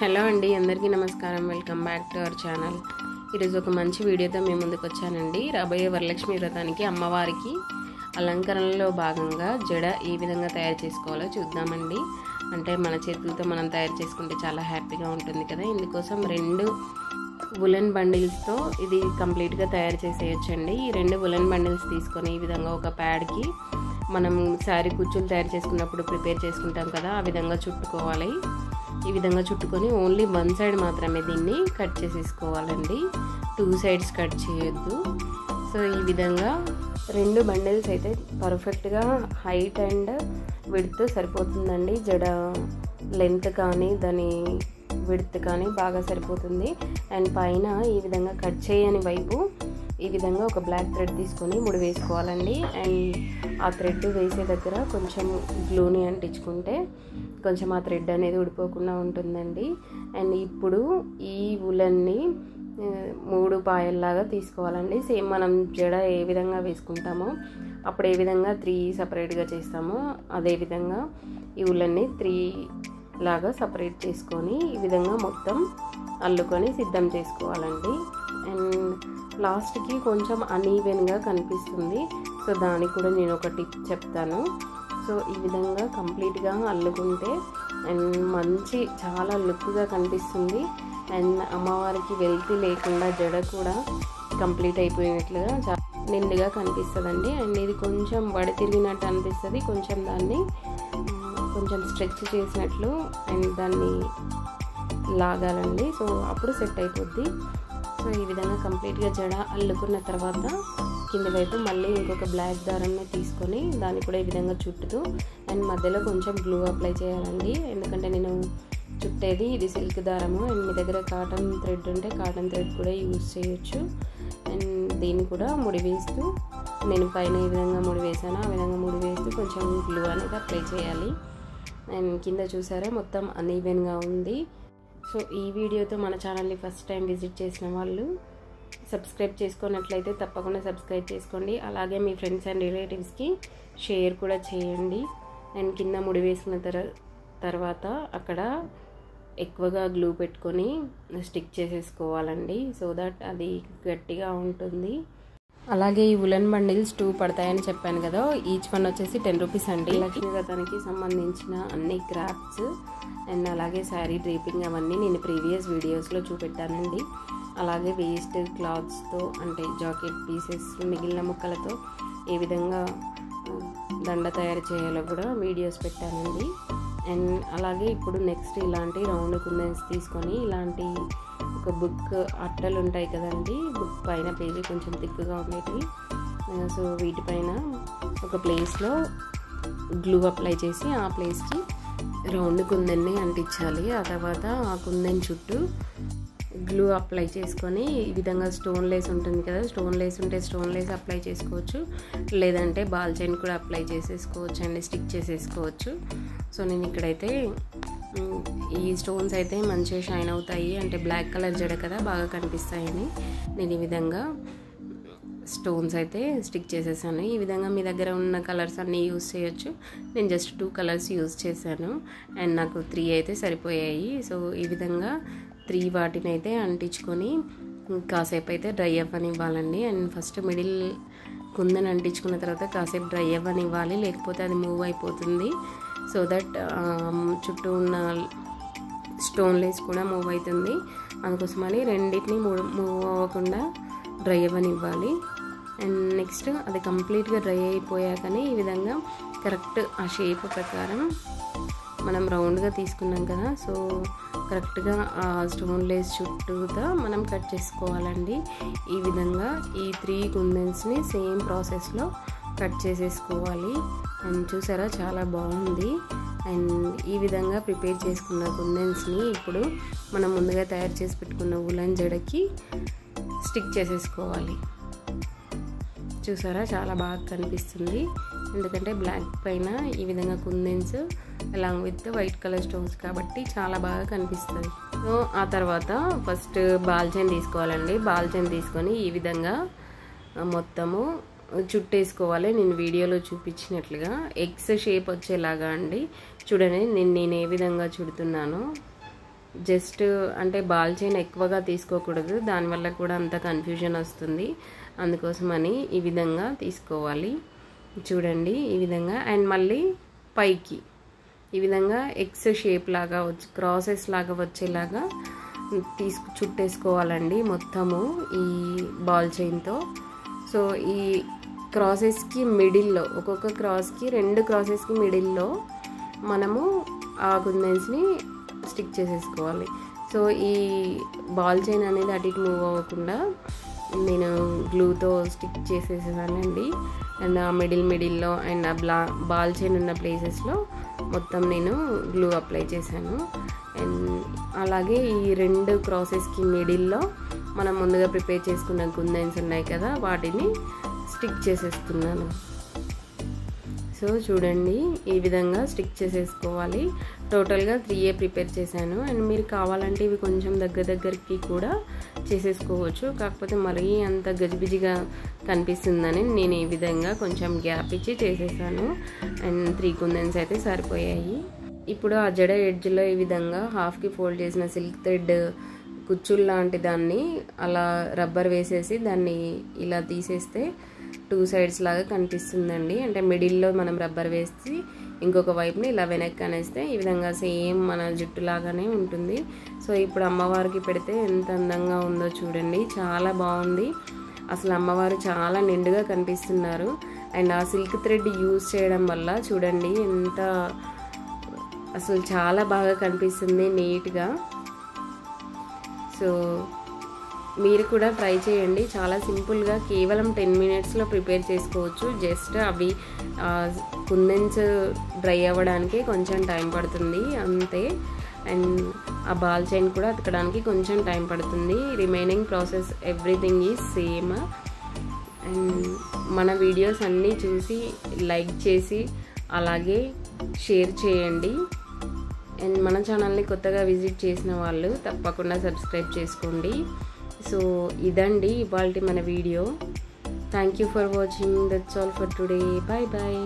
Hello అండి అందరికీ నమస్కారం. Welcome back to our channel. ఈరోజు ఒక మంచి వీడియోతో మేము ముందుకు వచ్చానండి. రాబోయే వరలక్ష్మి వ్రతానికి అమ్మవారికి అలంకరణలో భాగంగా జడ ఏ విధంగా తయారు చేసుకోవాలో చూద్దామండి. అంటే మన చేతులతో మనం తయారు చేసుకుంటే చాలా హ్యాపీగా ఉంటుంది కదా. ఇందుకోసం రెండు ఉలెన్ బండిల్స్తో ఇది కంప్లీట్గా తయారు చేసేయచ్చండి. ఈ రెండు ఉలెన్ బండిల్స్ తీసుకొని ఈ విధంగా ఒక ప్యాడ్కి మనం శారీ కుచ్చులు తయారు చేసుకున్నప్పుడు ప్రిపేర్ చేసుకుంటాం కదా ఆ విధంగా చుట్టుకోవాలి. ఈ విధంగా చుట్టుకొని ఓన్లీ వన్ సైడ్ మాత్రమే దీన్ని కట్ చేసేసుకోవాలండి. టూ సైడ్స్ కట్ చేయొద్దు. సో ఈ విధంగా రెండు బండిల్స్ అయితే పర్ఫెక్ట్గా హైట్ అండ్ విడ్త్ సరిపోతుందండి. జడ లెంత్ కానీ దాని విడ్త్ కానీ బాగా సరిపోతుంది. అండ్ పైన ఈ విధంగా కట్ చేయని వైపు ఈ విధంగా ఒక బ్లాక్ థ్రెడ్ తీసుకొని ముడి వేసుకోవాలండి. అండ్ ఆ థ్రెడ్ వేసే దగ్గర కొంచెం గ్లూని అంటించుకుంటే కొంచెం ఆ థ్రెడ్ అనేది ఉడిపోకుండా ఉంటుందండి. అండ్ ఇప్పుడు ఈ ఉలన్ని మూడు పాయల్లాగా తీసుకోవాలండి. సేమ్ మనం జడ ఏ విధంగా వేసుకుంటామో అప్పుడు ఏ విధంగా త్రీ సపరేట్గా చేస్తామో అదే విధంగా ఈ ఉలన్ని త్రీ లాగా సపరేట్ చేసుకొని ఈ విధంగా మొత్తం అల్లుకొని సిద్ధం చేసుకోవాలండి. అండ్ లాస్ట్కి కొంచెం అనీవెన్గా కనిపిస్తుంది. సో దానికి కూడా నేను ఒక టిప్ చెప్తాను. సో ఈ విధంగా కంప్లీట్గా అల్లుకుంటే అండ్ మంచి చాలా లుక్గా కనిపిస్తుంది. అండ్ అమ్మవారికి వెళ్తి లేకుండా జడ కూడా కంప్లీట్ అయిపోయినట్లుగా చాలా నిండుగా కనిపిస్తుందండి. అండ్ ఇది కొంచెం వడి తిరిగినట్టు అనిపిస్తుంది. కొంచెం దాన్ని కొంచెం స్ట్రెచ్ చేసినట్లు అండ్ దాన్ని లాగాలండి. సో అప్పుడు సెట్ అయిపోద్ది. సో ఈ విధంగా కంప్లీట్గా జడ అల్లుకున్న తర్వాత కింద వైపు మళ్ళీ ఇంకొక బ్లాక్ దారాన్ని తీసుకొని దాన్ని కూడా ఈ విధంగా చుట్టుతూ అండ్ మధ్యలో కొంచెం గ్లూ అప్లై చేయాలండి. ఎందుకంటే నేను చుట్టేది ఇది సిల్క్ దారము. అండ్ మీ దగ్గర కాటన్ థ్రెడ్ ఉంటే కాటన్ థ్రెడ్ కూడా యూజ్ చేయొచ్చు. అండ్ దీన్ని కూడా ముడి వేస్తూ నేను పైన ఈ విధంగా ముడి వేసాను ఆ విధంగా ముడి వేస్తూ కొంచెం గ్లూ అనేది అప్లై చేయాలి. అండ్ కింద చూసారా మొత్తం అన్ఈవెన్గా ఉంది. సో ఈ వీడియోతో మన ఛానల్ని ఫస్ట్ టైం విజిట్ చేసిన వాళ్ళు సబ్స్క్రైబ్ చేసుకున్నట్లయితే తప్పకుండా సబ్స్క్రైబ్ చేసుకోండి. అలాగే మీ ఫ్రెండ్స్ అండ్ రిలేటివ్స్కి షేర్ కూడా చేయండి. అండ్ కింద ముడి వేసిన తర తర్వాత అక్కడ ఎక్కువగా గ్లూ పెట్టుకొని స్టిక్ చేసేసుకోవాలండి. సో దట్ అది గట్టిగా ఉంటుంది. అలాగే ఈ ఉలన్ బండిల్స్ టూ పడతాయని చెప్పాను కదా. ఈచ్ వన్ వచ్చేసి టెన్ రూపీస్ అండి. లక్ష్మీ వ్రతానికి సంబంధించిన అన్ని క్రాఫ్ట్స్ అండ్ అలాగే శారీ డ్రీపింగ్ అవన్నీ నేను ప్రీవియస్ వీడియోస్లో చూపెట్టానండి. అలాగే వేస్ట్ క్లాత్స్తో అంటే జాకెట్ పీసెస్ మిగిలిన ముక్కలతో ఏ విధంగా దండ తయారు చేయాలో కూడా వీడియోస్ పెట్టానండి. అండ్ అలాగే ఇప్పుడు నెక్స్ట్ ఇలాంటి రౌండ్ కుందన్స్ తీసుకొని ఇలాంటి ఒక బుక్ అట్టలు ఉంటాయి కదండి. బుక్ పైన పేజీ కొంచెం థిక్గా ఉండేటివి. సో వీటిపైన ఒక ప్లేస్లో గ్లూ అప్లై చేసి ఆ ప్లేస్కి రౌండ్ కుందన్ని అంటించాలి. ఆ తర్వాత ఆ కుందన్ చుట్టూ గ్లూ అప్లై చేసుకొని ఈ విధంగా స్టోన్ లేస్ ఉంటుంది కదా స్టోన్ లేస్ ఉంటే స్టోన్ లేస్ అప్లై చేసుకోవచ్చు. లేదంటే బాల్ చైన్ కూడా అప్లై చేసేసుకోవచ్చు అండి స్టిక్ చేసేసుకోవచ్చు. సో నేను ఇక్కడైతే ఈ స్టోన్స్ అయితే మంచిగా షైన్ అవుతాయి. అంటే బ్లాక్ కలర్ జడ కదా బాగా కనిపిస్తాయని. నేను ఈ విధంగా స్టోన్స్ అయితే స్టిక్ చేసేసాను. ఈ విధంగా మీ దగ్గర ఉన్న కలర్స్ అన్నీ యూజ్ చేయొచ్చు. నేను జస్ట్ టూ కలర్స్ యూజ్ చేశాను. అండ్ నాకు త్రీ అయితే సరిపోయాయి. సో ఈ విధంగా త్రీ వాటిని అయితే అంటించుకొని కాసేపు అయితే డ్రై అవ్వనివ్వాలండి. అండ్ ఫస్ట్ మిడిల్ కుందని అంటించుకున్న తర్వాత కాసేపు డ్రై అవ్వనివ్వాలి. లేకపోతే అది మూవ్ అయిపోతుంది. సో దట్ చుట్టూ ఉన్న స్టోన్ లేస్ కూడా మూవ్ అవుతుంది. అందుకోసమని రెండింటిని మూవ్ మూవ్ అవ్వకుండా డ్రై అవ్వనివ్వాలి. అండ్ నెక్స్ట్ అది కంప్లీట్గా డ్రై అయిపోయాకనే ఈ విధంగా కరెక్ట్ ఆ షేప్ ప్రకారం మనం రౌండ్గా తీసుకున్నాం కదా సో కరెక్ట్గా ఆ స్టోన్ లేస్ చుట్టూతో మనం కట్ చేసుకోవాలండి. ఈ విధంగా ఈ త్రీ కుందన్స్ని సేమ్ ప్రాసెస్లో కట్ చేసేసుకోవాలి. అండ్ చూసారా చాలా బాగుంది. అండ్ ఈ విధంగా ప్రిపేర్ చేసుకున్న కుందన్స్ని ఇప్పుడు మనం ముందుగా తయారు చేసి పెట్టుకున్న ఉలన్ జడకి స్టిక్ చేసేసుకోవాలి. చూసారా చాలా బాగా కనిపిస్తుంది. ఎందుకంటే బ్లాక్ పైన ఈ విధంగా kundans along with white colour stones కాబట్టి చాలా బాగా కనిపిస్తుంది. సో ఆ తర్వాత ఫస్ట్ బాల్చైన్ తీసుకోవాలండి. బాల్చైన్ తీసుకొని ఈ విధంగా మొత్తము చుట్టేసుకోవాలి. నేను వీడియోలో చూపించినట్లుగా ఎగ్స్ షేప్ వచ్చేలాగా అండి. చూడండి నేను నేను ఏ విధంగా చుడుతున్నానో. జస్ట్ అంటే బాల్ చైన్ ఎక్కువగా తీసుకోకూడదు. దానివల్ల కూడా అంత కన్ఫ్యూజన్ వస్తుంది. అందుకోసమని ఈ విధంగా తీసుకోవాలి. చూడండి ఈ విధంగా. అండ్ మళ్ళీ పైకి. ఈ విధంగా ఎగ్స్ షేప్ లాగా వచ్చి క్రాసెస్ లాగా వచ్చేలాగా తీసుకు చుట్టేసుకోవాలండి మొత్తము ఈ బాల్ చైన్తో. సో ఈ క్రాసెస్కి మిడిల్లో ఒక్కొక్క క్రాస్కి రెండు క్రాసెస్కి మిడిల్లో మనము ఆ కుందన్స్ని స్టిక్ చేసేసుకోవాలి. సో ఈ బాల్ చైన్ అనేది అటు ఇటు మూవ్ అవ్వకుండా నేను గ్లూతో స్టిక్ చేసేసానండి అండ్ ఆ మిడిల్ మిడిల్లో అండ్ ఆ బ్లా బాల్ చైన్ ఉన్న ప్లేసెస్లో మొత్తం నేను గ్లూ అప్లై చేశాను. అండ్ అలాగే ఈ రెండు క్రాసెస్కి మిడిల్లో మనం ముందుగా ప్రిపేర్ చేసుకున్న గుందెన్స్ ఉన్నాయి కదా వాటిని స్టిక్ చేసేస్తున్నాను. సో చూడండి ఈ విధంగా స్టిక్ చేసేసుకోవాలి. టోటల్గా త్రీ ఏ ప్రిపేర్ చేశాను. అండ్ మీరు కావాలంటే ఇవి కొంచెం దగ్గర దగ్గరికి కూడా చేసేసుకోవచ్చు. కాకపోతే మరీ అంత గజిబిజిగా కనిపిస్తుందని నేను ఈ విధంగా కొంచెం గ్యాప్ ఇచ్చి చేసేసాను. అండ్ త్రీ కుందన్స్ అయితే సరిపోయాయి. ఇప్పుడు ఆ జడ ఎడ్జ్లో ఈ విధంగా హాఫ్కి ఫోల్డ్ చేసిన సిల్క్ థ్రెడ్ కుచ్చులు లాంటి దాన్ని అలా రబ్బర్ వేసేసి దాన్ని ఇలా తీసేస్తే టూ సైడ్స్ లాగా కనిపిస్తుందండి. అంటే మిడిల్లో మనం రబ్బర్ వేసి ఇంకొక వైపుని ఇలా వెనక్కి అనేస్తే ఈ విధంగా సేమ్ మన జుట్టు లాగానే ఉంటుంది. సో ఇప్పుడు అమ్మవారికి పెడితే ఎంత అందంగా ఉందో చూడండి. చాలా బాగుంది. అసలు అమ్మవారు చాలా నిండుగా కనిపిస్తున్నారు. అండ్ ఆ సిల్క్ థ్రెడ్ యూజ్ చేయడం వల్ల చూడండి ఎంత అసలు చాలా బాగా కనిపిస్తుంది నీట్గా. సో మీరు కూడా ట్రై చేయండి. చాలా సింపుల్గా కేవలం టెన్ మినిట్స్లో ప్రిపేర్ చేసుకోవచ్చు. జస్ట్ అవి కుందన్స్ డ్రై అవ్వడానికి కొంచెం టైం పడుతుంది. అంతే. అండ్ ఆ బాల్ చైన్ కూడా అతకడానికి కొంచెం టైం పడుతుంది. Remaining process everything is same. And మన వీడియోస్ అన్నీ చూసి లైక్ చేసి అలాగే షేర్ చేయండి. అండ్ మన ఛానల్ని కొత్తగా విజిట్ చేసిన వాళ్ళు తప్పకుండా సబ్స్క్రైబ్ చేసుకోండి. సో ఇదండి ఇవాళ మన video. Thank you for watching that's all for today bye bye